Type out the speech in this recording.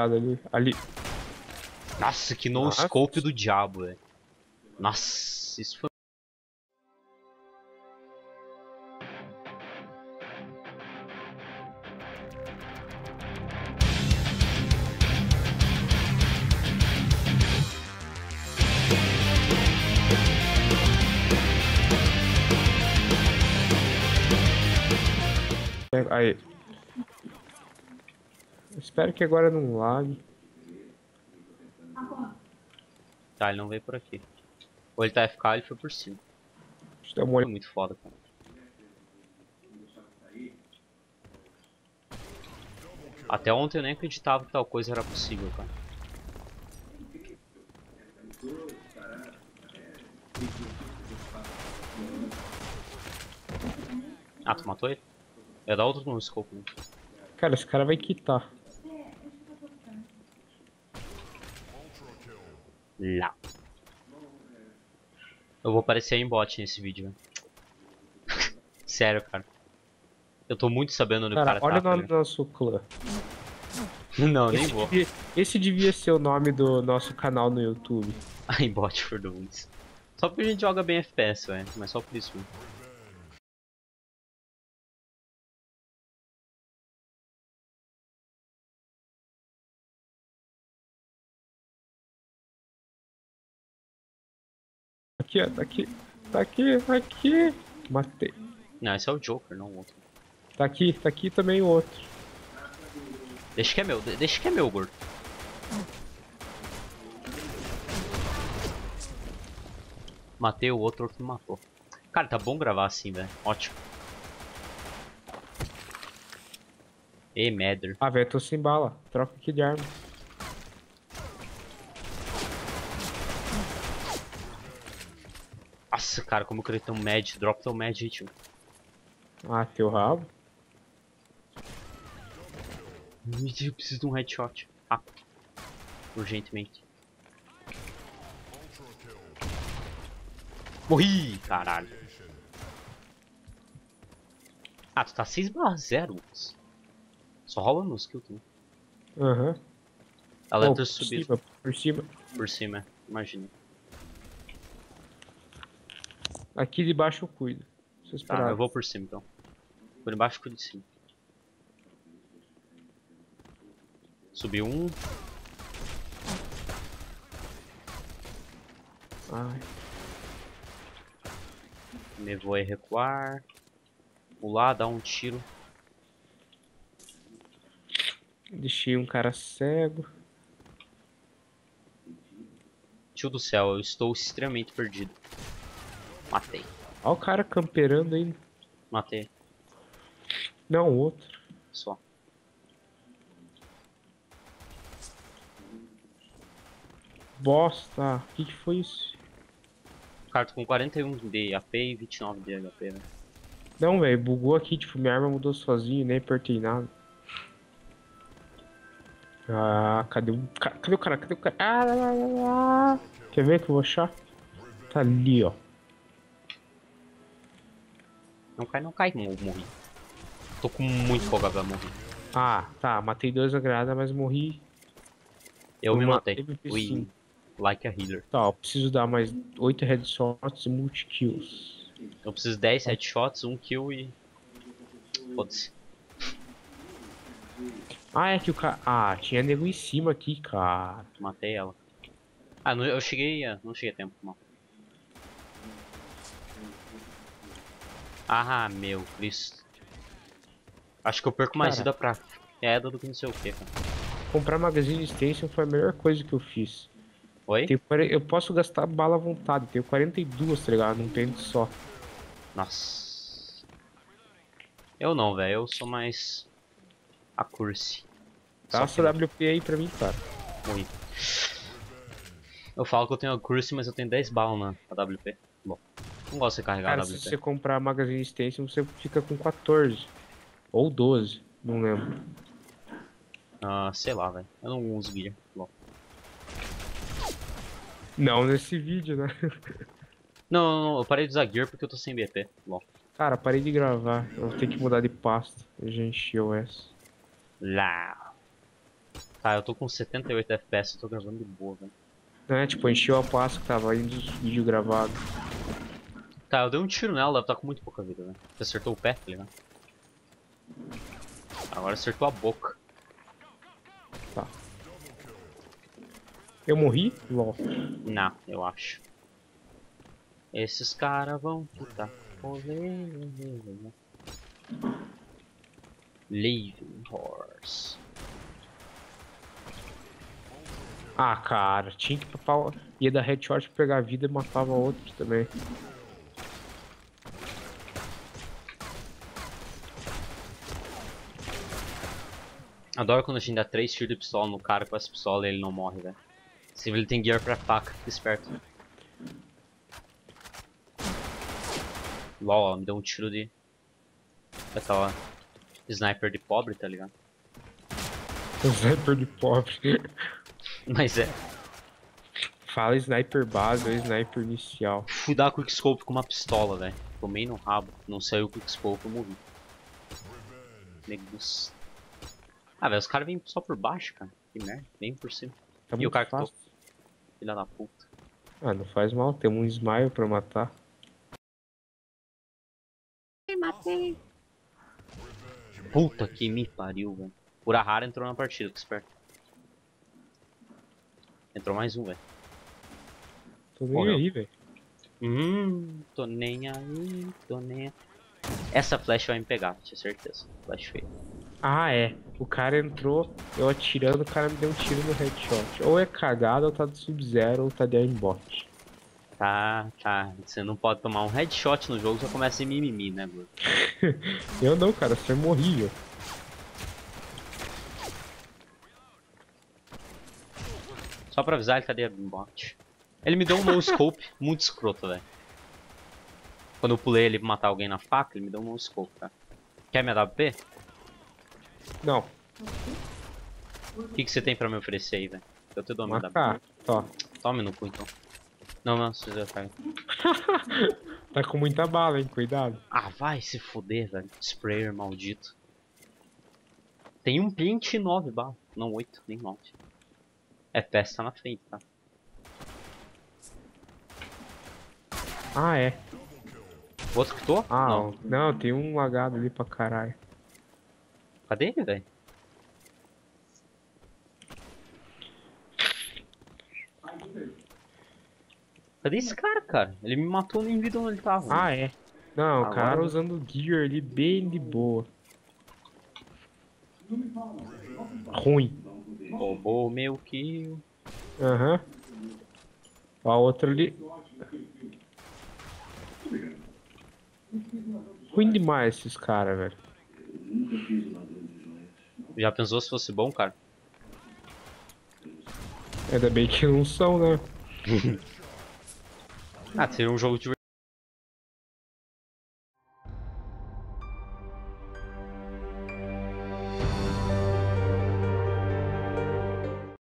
ali. Ali. Nossa, que no Nossa. scope do diabo, velho. Nossa, isso foi. Aí. Espero que agora não lague. Tá, ele não veio por aqui. Ou ele tá FK, ele foi por cima. Deixa eu dar uma olhada. muito foda, cara. Até ontem eu nem acreditava que tal coisa era possível, cara. Ah, tu matou ele? Ia dar outro no scope, né? Cara, esse cara vai quitar. Lá. Eu vou aparecer em bot nesse vídeo, velho. Sério, cara. Eu tô muito sabendo onde Cara, o cara olha tá. o nome tá do nosso clã. Não, nem Esse vou. devia, esse devia ser o nome do nosso canal no YouTube. Ai, bot for the wins. Só porque a gente joga bem FPS, velho. Mas só por isso, velho. Aqui, ó, tá aqui. Tá aqui, tá aqui. Matei. Não, esse é o Joker, não o outro. Tá aqui, tá aqui também o outro. Deixa que é meu, de- deixa que é meu, gordo. Matei o outro, o outro me matou. Cara, tá bom gravar assim, velho. Ótimo. E Mather. Ah, velho, tô sem bala. Troca aqui de arma. Nossa, cara, como eu queria ter um Mad. Drop teu Mad, tio. Ah, teu rabo. Eu preciso de um headshot. Ah. Urgentemente. Morri, caralho. Ah, tu tá 6 barra 0. Só rola no skill também. Aham. Ela deve ter por subido cima, por cima. por cima, imagina. Aqui de baixo eu cuido. Eu Tá, eu vou por cima então. Por embaixo cuido de cima. Subiu um. Ai. Me vou recuar. Pular, dar um tiro. Deixei um cara cego. Tio do céu, eu estou extremamente perdido. Matei. Olha o cara camperando aí. Matei. Não, o outro. Só. Bosta. O que, que foi isso? Cara, tô com 41 de AP e 29 de HP, velho. Não, velho, bugou aqui, tipo, minha arma mudou sozinho, nem apertei nada. Ah, cadê o cara? Cadê o cara? Cadê o cara? Ah, lá, lá, lá. Quer ver que eu vou achar? Tá ali, ó. Não cai, não cai, mo- morri. Tô com muito fogo pra morrer. Ah, tá, matei dois agrada, mas morri. Eu me matei. MVP Ui, sim. like a healer. Tá, ó, preciso dar mais 8 headshots e multi-kills. Eu preciso 10 headshots, 1 kill e. Foda-se. Ah, é que o cara... Ah, tinha nego em cima aqui, cara. Matei ela. Ah, não- eu cheguei. Não cheguei a tempo, não. Ah, meu Cristo. Acho que eu perco mais vida pra queda do que não sei o que, cara. Comprar magazine extension foi a melhor coisa que eu fiz. Oi? Tenho Eu posso gastar bala à vontade, tenho 42, tá ligado? Num pente só. Nossa. Eu não, velho. Eu sou mais. A curse. Que WP aí pra mim, cara. morri. Eu falo que eu tenho a curse, mas eu tenho 10 balas na na WP. Bom, não gosto de carregar Cara, a se você comprar magazine extension, você fica com 14. Ou 12, não lembro. Ah, sei lá, velho. Eu não uso guia. Bom. Não nesse vídeo, né? Não, não, não, eu parei de usar gear porque eu tô sem BP. Bom. Cara, parei de gravar. Eu vou ter que mudar de pasta. Eu já enchi o S. Lá. Tá, eu tô com 78 FPS, eu tô gravando de boa, velho. Né? Tipo, encheu a pasta que tava indo os vídeos gravados. Tá, eu dei um tiro nela, ela tá com muito pouca vida, velho. Você acertou o pé, tá ligado? Agora acertou a boca. Eu morri? LOL. Não, eu acho. Esses caras vão putar rolê. Leaving Horse. Ah, cara, tinha que. Ia dar headshot pra pegar a vida e matava outros também. Adoro quando a gente dá 3 tiros de pistola no cara com essa pistola e ele não morre, velho. Se ele tem gear pra faca, fica esperto. LOL, me deu um tiro de. Daquela. Sniper de pobre, tá ligado? Sniper de pobre. Mas é. Fala sniper base ou sniper inicial. Fui dar quickscope com uma pistola, velho. Tomei no rabo. Não saiu o quickscope, eu morri. Negus. Ah, velho, os caras vêm só por baixo, cara. Que merda, vem por cima. Tá E o cara que fácil. Filha da puta. Ah, não faz mal, tem um smile pra matar. Puta que me pariu, velho. Urahara entrou na partida, que esperto. Entrou mais um, velho. Tô nem Morreu. aí, velho. Hum, tô nem aí, tô nem aí. Essa flash vai me pegar, tinha certeza. Flash feia. Ah, é. O cara entrou, eu atirando, o cara me deu um tiro no headshot. Ou é cagada, ou tá de sub-zero, ou tá de aimbot. Tá, tá. Você não pode tomar um headshot no jogo, já começa em mimimi, né, Bruno? Eu não, cara, você morria. Só pra avisar, ele cadê a bot? Ele me deu um scope muito escroto, velho. Quando eu pulei ele pra matar alguém na faca, ele me deu um scope, cara. Quer minha WP? Não, O que, que você tem pra me oferecer aí, velho? Eu te dou uma. K. Tó. Tome no cu, então. Não, não, você já tá. Tá com muita bala, hein? Cuidado. Ah, vai se foder, velho. Sprayer maldito. Tem um pente e 9 balas. Não, 8, nem 9. FPS tá na frente, tá? Ah, é. O outro que tô? Ah, não. não, tem um lagado ali pra caralho. Cadê ele, velho? Cadê esse cara, cara? Ele me matou nem vi de onde ele tava. Ah, é. Não, o Agora cara eu- usando gear ali bem de boa. Ruim. Roubou meu kill. Aham. Ó, outro ali. Ruim demais esses caras, velho. Já pensou se fosse bom, cara? Ainda bem que não são, né? Ah, seria um jogo de